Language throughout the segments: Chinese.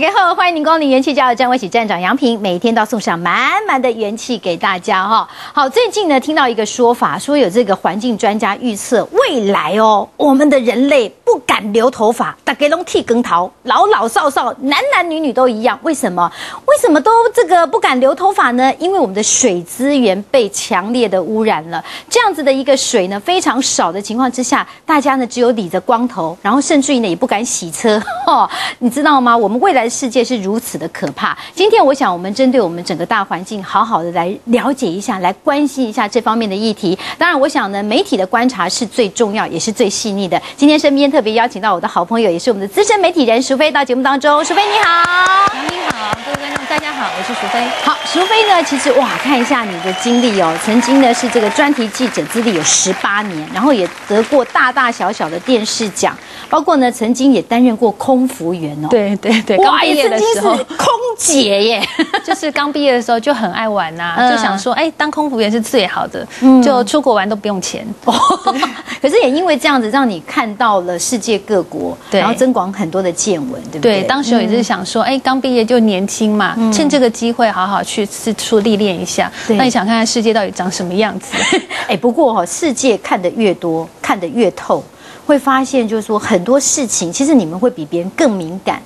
大家好，欢迎您光临元气加油站，我是站长杨平，每天都送上满满的元气给大家哈。好，最近呢听到一个说法，说有这个环境专家预测未来哦，我们的人类不敢留头发，大家拢剃根头，老老少少，男男女女都一样。为什么？为什么都这个不敢留头发呢？因为我们的水资源被强烈的污染了。这样子的一个水呢非常少的情况之下，大家呢只有理着光头，然后甚至于呢也不敢洗车。哦，你知道吗？我们未来的世界是如此的可怕。今天我想，我们针对我们整个大环境，好好的来了解一下，来关心一下这方面的议题。当然，我想呢，媒体的观察是最重要，也是最细腻的。今天身边特别邀请到我的好朋友，也是我们的资深媒体人淑菲到节目当中。淑菲你好，杨你好，各位观众大家好，我是淑菲。好，淑菲呢，其实哇，看一下你的经历哦，曾经呢是这个专题记者资历有十八年，然后也得过大大小小的电视奖，包括呢曾经也担任过空服员哦。对对对，刚哇，毕业的时候也曾经是空姐耶。就是刚毕业的时候就很爱玩呐、嗯就想说，哎，当空服员是最好的，就出国玩都不用钱。可是也因为这样子，让你看到了世界各国，然后增广很多的见闻，对不对？对，当时我也是想说，哎，刚毕业就年轻嘛，趁这个机会好好去四处历练一下。那你想看看世界到底长什么样子？哎，不过哈、世界看得越多，看得越透，会发现就是说很多事情，其实你们会比别人更敏感。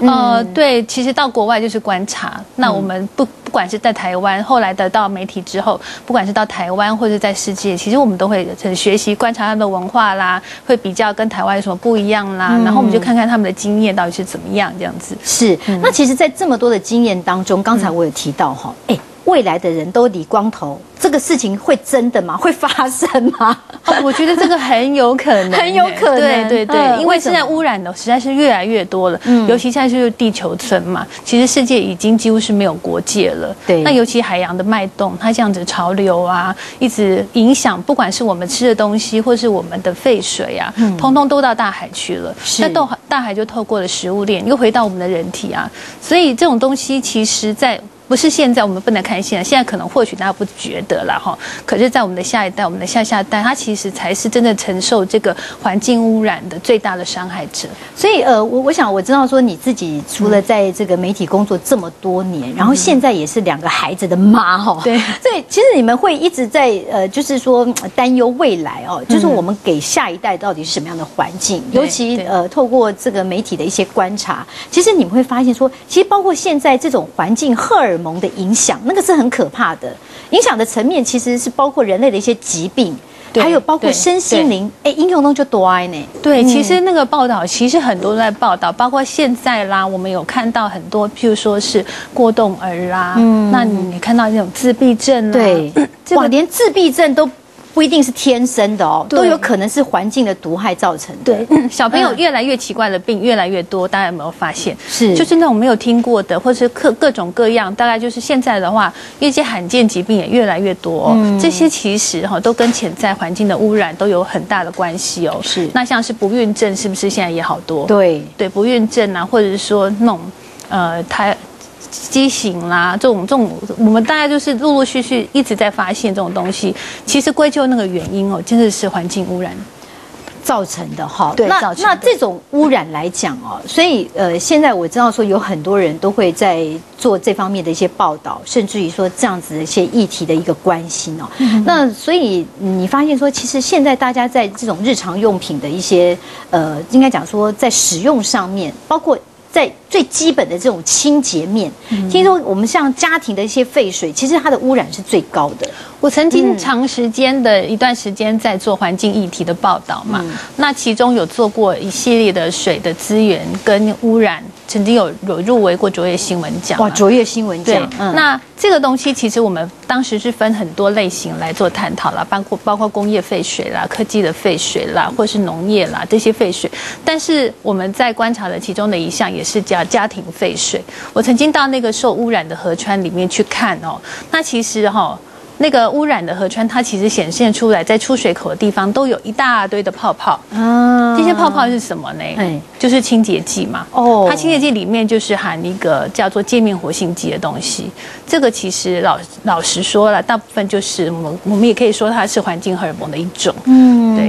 呃，对，其实到国外就是观察。那我们不不管是在台湾，后来得到媒体之后，不管是到台湾或者在世界，其实我们都会很学习观察他们的文化啦，会比较跟台湾有什么不一样啦，然后我们就看看他们的经验到底是怎么样这样子。是，那其实，在这么多的经验当中，刚才我有提到哈，哎、未来的人都理光头，这个事情会真的吗？会发生吗？哦，我觉得这个很有可能，很有可能对对对，嗯因为现在污染的实在是越来越多了，嗯尤其现在就是地球村嘛，其实世界已经几乎是没有国界了。对那尤其海洋的脉动，它这样子潮流啊，一直影响，不管是我们吃的东西，或是我们的废水啊，通通都到大海去了。嗯是那到大海就透过了食物链，又回到我们的人体啊，所以这种东西其实在。不是现在，我们不能看现在，现在可能或许大家不觉得了哈。可是，在我们的下一代、我们的下下代，他其实才是真的承受这个环境污染的最大的伤害者。所以，呃，我我想我知道说你自己除了在这个媒体工作这么多年，然后现在也是两个孩子的妈哈，对所以其实你们会一直在呃，就是说呃担忧未来哦，就是我们给下一代到底是什么样的环境，对尤其呃，透过这个媒体的一些观察，其实你们会发现说，其实包括现在这种环境荷尔蒙的影响，那个是很可怕的，影响的层面其实是包括人类的一些疾病。对还有包括身心灵，哎，英雄中就多爱呢。对，其实那个报道其实很多都在报道，包括现在啦，我们有看到很多，譬如说是过动儿啦，嗯那你看到那种自闭症啊，对，哇，连自闭症都不一定是天生的哦，都有可能是环境的毒害造成的。对，小朋友越来越奇怪的病越来越多，大家有没有发现？是就是那种没有听过的，或是各各种各样，大概就是现在的话，一些罕见疾病也越来越多、哦。这些其实哈都跟潜在环境的污染都有很大的关系哦。是那像是不孕症，是不是现在也好多？对对，不孕症啊，或者是说那种呃胎。畸形啦，这种这种，我们大家就是陆陆续续一直在发现这种东西。其实归咎那个原因哦，真的是环境污染。造成的哈。那那这种污染来讲哦，所以呃，现在我知道说有很多人都会在做这方面的一些报道，甚至于说这样子的一些议题的一个关心哦。那所以你发现说，其实现在大家在这种日常用品的一些呃，应该讲说在使用上面，包括。在最基本的这种清洁面，听说我们像家庭的一些废水，其实它的污染是最高的。我曾经长时间的一段时间在做环境议题的报道嘛，那其中有做过一系列的水的资源跟污染，曾经有有入围过卓越新闻奖啊。哇，卓越新闻对奖，，嗯那这个东西其实我们当时是分很多类型来做探讨啦，包括包括工业废水啦、科技的废水啦，或是农业啦这些废水。但是我们在观察的其中的一项也是叫家庭废水。我曾经到那个受污染的河川里面去看哦，那其实哈、那个污染的河川，它其实显现出来，在出水口的地方都有一大堆的泡泡。啊，这些泡泡是什么呢？哎，就是清洁剂嘛。哦，它清洁剂里面就是含一个叫做界面活性剂的东西。这个其实老老实说了，大部分就是我们我们也可以说它是环境荷尔蒙的一种。嗯，对。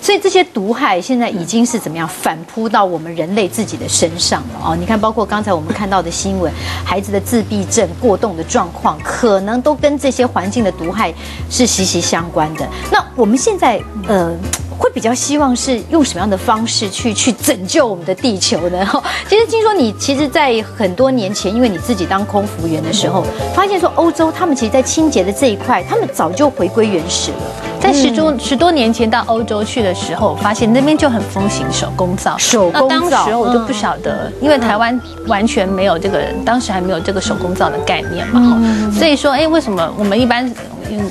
所以这些毒害现在已经是怎么样反扑到我们人类自己的身上了哦？你看，包括刚才我们看到的新闻，孩子的自闭症、过动的状况，可能都跟这些环境的毒害是息息相关的。那我们现在呃。会比较希望是用什么样的方式去去拯救我们的地球呢？其实听说你其实，在很多年前，因为你自己当空服员的时候，发现说欧洲他们其实，在清洁的这一块，他们早就回归原始了。在十多十多年前到欧洲去的时候，发现那边就很风行手工皂。手工皂，那当时我就不晓得，因为台湾完全没有这个，当时还没有这个手工皂的概念嘛。所以说，哎，为什么我们一般？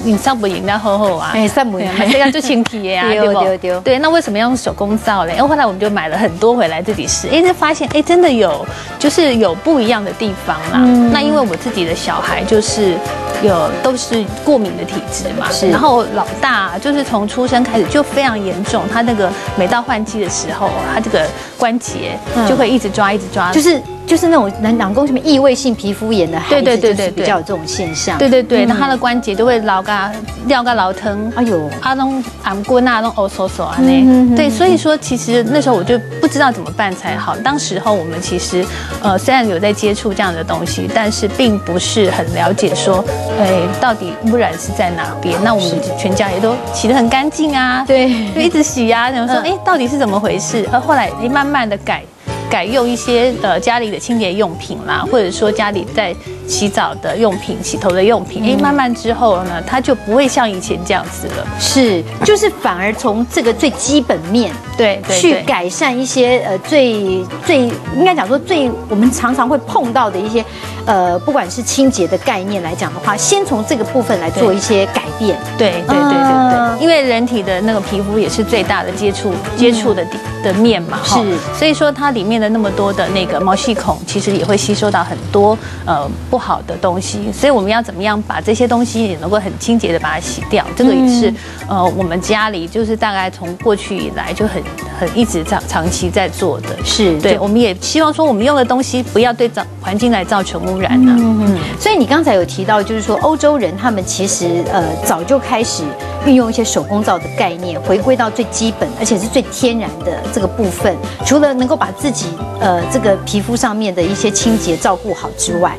你上不赢，那厚厚啊，哎，上不赢，这样就清皮呀，对不？对，那为什么要用手工皂嘞？因为后来我们就买了很多回来自己试，哎，就发现哎，真的有，就是有不一样的地方啦。那因为我自己的小孩就是有都是过敏的体质嘛，是。然后老大就是从出生开始就非常严重，他那个每到换季的时候，他这个关节就会一直抓，一直抓，就是。就是那种男两宫什么异位性皮肤炎的孩子，对对对对，比较有这种现象。对对对，那他的关节都会老嘎掉个老疼。哎呦，阿东俺姑那东哦嗦嗦啊那，对，所以说其实那时候我就不知道怎么办才好。当时候我们其实呃虽然有在接触这样的东西，但是并不是很了解说，哎，到底污染是在哪边？那我们全家也都洗得很干净啊，对，就一直洗啊，然后说？哎，到底是怎么回事？而后来哎慢慢的改。改用一些呃家里的清洁用品啦，或者说家里在洗澡的用品、洗头的用品，哎，慢慢之后呢，它就不会像以前这样子了。是，就是反而从这个最基本面对去改善一些呃最最应该讲说最我们常常会碰到的一些呃不管是清洁的概念来讲的话，先从这个部分来做一些改变。对对对对对，因为人体的那个皮肤也是最大的接触接触的地的面嘛，是，所以说它里面。的那么多的那个毛细孔，其实也会吸收到很多呃不好的东西，所以我们要怎么样把这些东西也能够很清洁的把它洗掉？这个也是呃我们家里就是大概从过去以来就很很一直长长期在做的，是对，我们也希望说我们用的东西不要对造环境来造成污染呢。嗯，所以你刚才有提到，就是说欧洲人他们其实呃早就开始运用一些手工皂的概念，回归到最基本而且是最天然的这个部分，除了能够把自己呃，这个皮肤上面的一些清洁照顾好之外，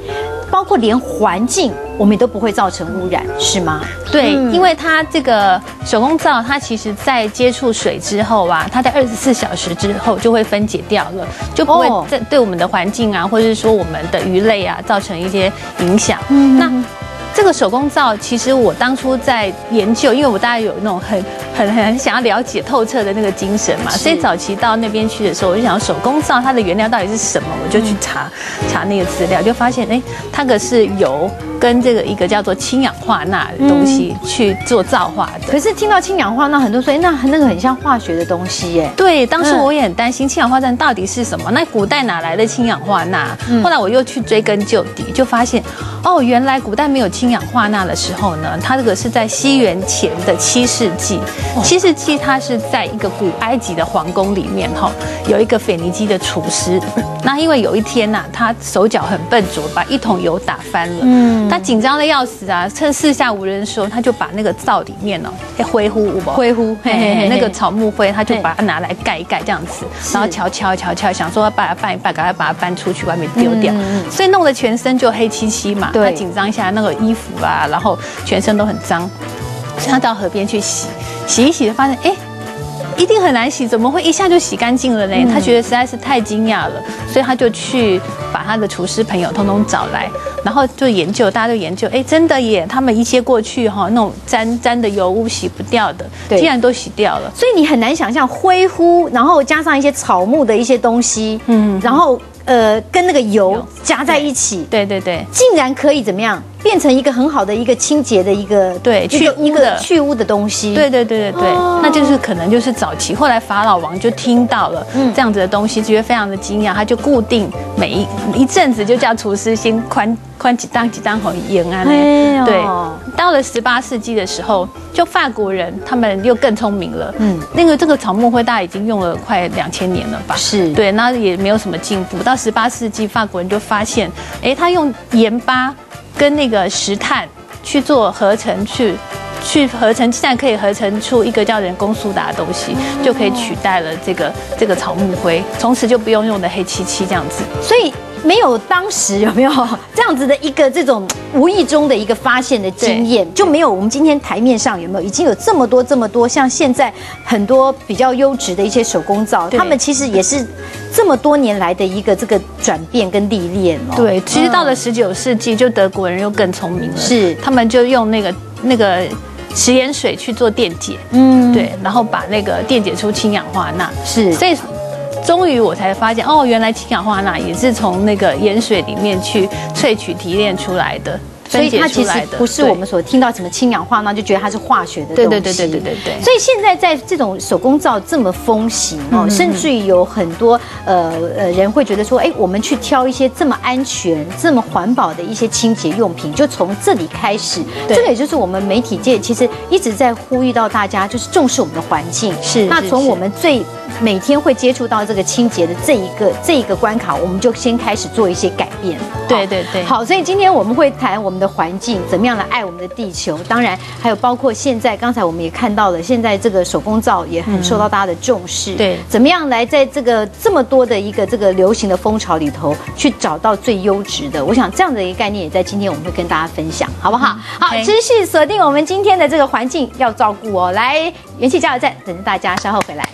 包括连环境我们也都不会造成污染，是吗？对，因为它这个手工皂，它其实在接触水之后啊，它在二十四小时之后就会分解掉了，就不会在对我们的环境啊，或者是说我们的鱼类啊造成一些影响。嗯那这个手工皂，其实我当初在研究，因为我大概有那种很很很想要了解透彻的那个精神嘛，所以早期到那边去的时候，我就想手工皂它的原料到底是什么，我就去查查那个资料，就发现哎，它可是油跟这个一个叫做氢氧化钠的东西去做造化的。可是听到氢氧化钠，很多说哎，那那个很像化学的东西耶。对，当时我也很担心氢氧化钠到底是什么，那古代哪来的氢氧化钠？后来我又去追根究底，就发现哦，原来古代没有氢。氢氧化钠的时候呢，它这个是在西元前的七世纪。七世纪，它是在一个古埃及的皇宫里面哈，有一个腓尼基的厨师。那因为有一天呐，他手脚很笨拙，把一桶油打翻了。嗯，他紧张的要死啊！趁四下无人的时候，他就把那个灶里面哦，灰乎灰乎，那个草木灰，他就把它拿来盖一盖这样子，然后敲敲敲敲，想说要把它搬一搬，赶快把它搬出去外面丢掉。所以弄得全身就黑漆漆嘛。他紧张一下，那个衣服啊，然后全身都很脏，所以他到河边去洗，洗一洗就，发现哎。一定很难洗，怎么会一下就洗干净了呢？他觉得实在是太惊讶了，所以他就去把他的厨师朋友通通找来，然后就研究，大家都研究，哎，真的耶！他们一些过去哈那种沾沾的油污洗不掉的，竟然都洗掉了。所以你很难想象灰乎，然后加上一些草木的一些东西，嗯，然后呃跟那个油加在一起，对对对，竟然可以怎么样？变成一个很好的一个清洁的一个对去污一个的去污的东西。对对对对对，哦。那就是可能就是早期，后来法老王就听到了嗯。这样子的东西，觉得非常的惊讶，他就固定每一一阵子就叫厨师先宽宽几档几档好盐啊哎呦。呢。对，到了十八世纪的时候，就法国人他们又更聪明了，嗯。嗯，那个这个草木灰大家已经用了快两千年了吧？是。对，那也没有什么进步。到十八世纪，法国人就发现，哎，他用盐巴跟那个石炭去做合成，去去合成，现在可以合成出一个叫人工苏打的东西，就可以取代了这个这个草木灰，从此就不用用的黑漆漆这样子。所以没有当时有没有这样子的一个这种无意中的一个发现的经验，就没有我们今天台面上有没有已经有这么多这么多像现在很多比较优质的一些手工皂，对。他们其实也是这么多年来的一个这个转变跟历练哦。对，其实到了嗯十九世纪，就德国人又更聪明了，是。他们就用那个那个食盐水去做电解，嗯，对，然后把那个电解出氢氧化钠，是。所以终于我才发现，哦，原来氢氧化钠也是从那个盐水里面去萃取提炼出来的，所以它其实不是我们所听到什么氢氧化钠就觉得它是化学的东西。对对对对对对对所以现在在这种手工皂这么风行哦，甚至于有很多呃呃人会觉得说，哎，我们去挑一些这么安全、这么环保的一些清洁用品，就从这里开始。对这个也就是我们媒体界其实一直在呼吁到大家，就是重视我们的环境。是那从我们最每天会接触到这个清洁的这一个这一个关卡，我们就先开始做一些改变。对对对好，所以今天我们会谈我们的环境，怎么样来爱我们的地球。当然，还有包括现在，刚才我们也看到了，现在这个手工皂也很受到大家的重视。对怎么样来在这个这么多的一个这个流行的风潮里头，去找到最优质的？我想这样的一个概念也在今天我们会跟大家分享，好不好？好持续锁定我们今天的这个环境要照顾哦。来，元气加油站，等着大家稍后回来。